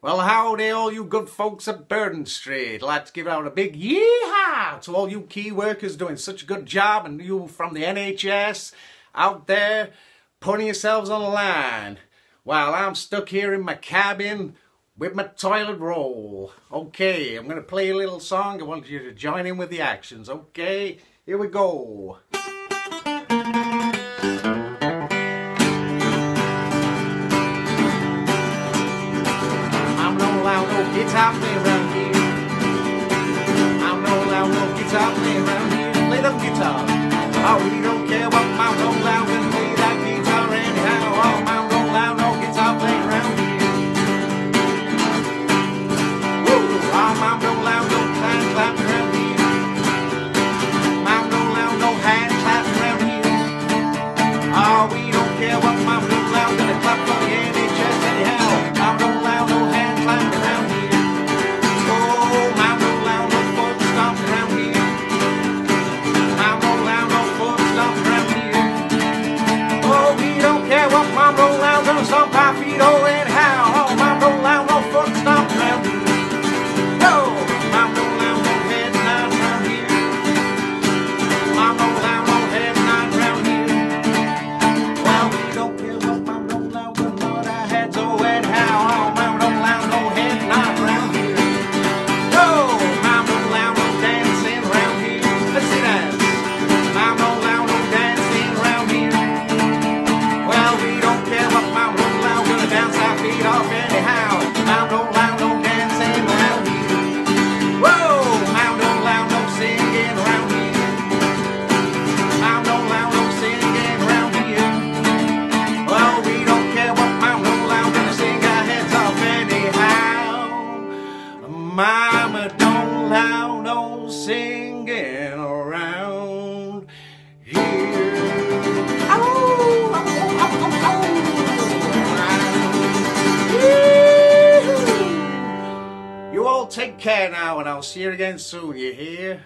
Well, howdy, all you good folks at Burton Street. I'd like to give out a big yeehaw to all you key workers doing such a good job and you from the NHS out there putting yourselves on the line while I'm stuck here in my cabin with my toilet roll. Okay, I'm going to play a little song. I want you to join in with the actions. Okay, here we go. Guitar player around here. I'm no loud, no guitar player around here. Play the guitar. Oh, we don't stomp my feet, oh, Mama don't allow no singing around here. Oh, oh, oh, you all take care now and I'll see you again soon, you hear?